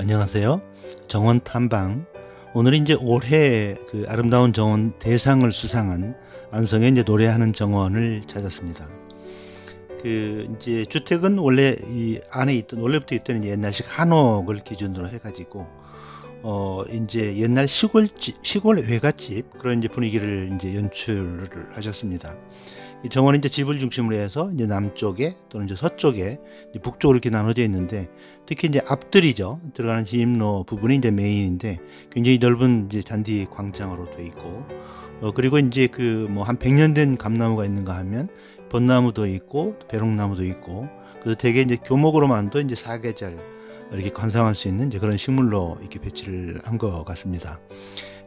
안녕하세요. 정원 탐방. 오늘은 이제 올해 그 아름다운 정원 대상을 수상한 안성의 이제 노래하는 정원을 찾았습니다. 그 이제 주택은 원래 이 안에 있던 원래부터 있던 옛날식 한옥을 기준으로 해가지고 어 이제 옛날 시골집 시골 외갓집 그런 이제 분위기를 이제 연출을 하셨습니다. 이 정원은 이제 집을 중심으로 해서 이제 남쪽에 또는 이제 서쪽에 이제 북쪽으로 이렇게 나눠져 있는데 특히 이제 앞들이죠 들어가는 진입로 부분이 이제 메인인데 굉장히 넓은 이제 잔디 광장으로 돼 있고 어 그리고 이제 그 뭐 한 100년 된 감나무가 있는가 하면 벚나무도 있고 배롱나무도 있고 그래서 대개 이제 교목으로만도 이제 사계절 이렇게 관상할 수 있는 이제 그런 식물로 이렇게 배치를 한 것 같습니다.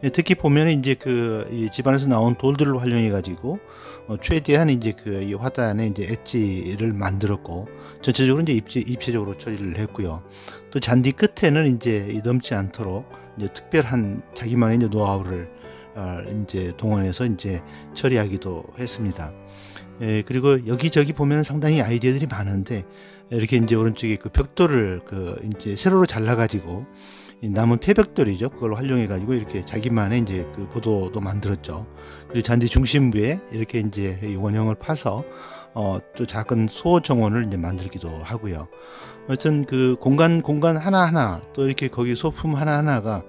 예, 특히 보면 이제 그 집안에서 나온 돌들을 활용해 가지고 어, 최대한 이제 그 이 화단에 이제 엣지를 만들었고 전체적으로 이제 입체, 입체적으로 처리를 했고요. 또 잔디 끝에는 이제 넘지 않도록 이제 특별한 자기만의 이제 노하우를 어, 이제 동원해서 이제 처리하기도 했습니다. 예, 그리고 여기저기 보면 상당히 아이디어들이 많은데 이렇게 이제 오른쪽에 그 벽돌을 그 이제 세로로 잘라가지고 남은 폐벽돌이죠. 그걸 활용해 가지고 이렇게 자기만의 이제 그 보도도 만들었죠. 그리고 잔디 중심부에 이렇게 이제 원형을 파서 어, 또 작은 소 정원을 이제 만들기도 하고요. 어쨌든 그 공간 공간 하나 하나 또 이렇게 거기 소품 하나 하나가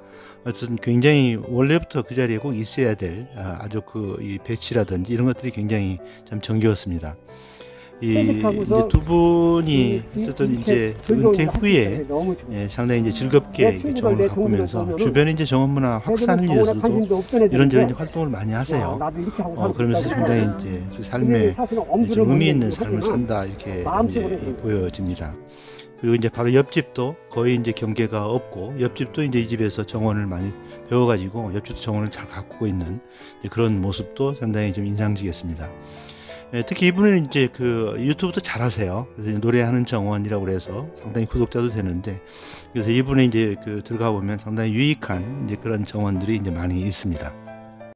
어쨌든 굉장히 원래부터 그 자리에 꼭 있어야 될 아, 아주 그 이 배치라든지 이런 것들이 굉장히 참 정겨웠습니다. 이 이제 두 분이 어쨌든 이제 은퇴 후에 예, 상당히 이제 즐겁게 정원을 가꾸면서 주변에 이제 정원 문화 확산을 위해서도 이런저런 이제 활동을 많이 하세요. 어, 그러면서 상당히 이제 그 삶에 좀 의미 있는 삶을 산다 이렇게 이제 보여집니다. 그리고 이제 바로 옆집도 거의 이제 경계가 없고 옆집도 이제 이 집에서 정원을 많이 배워가지고 옆집도 정원을 잘 가꾸고 있는 그런 모습도 상당히 좀 인상적이었습니다. 예, 특히 이분은 이제 그 유튜브도 잘하세요. 그래서 노래하는 정원이라고 그래서 상당히 구독자도 되는데 그래서 이분이 이제 그 들어가 보면 상당히 유익한 이제 그런 정원들이 이제 많이 있습니다.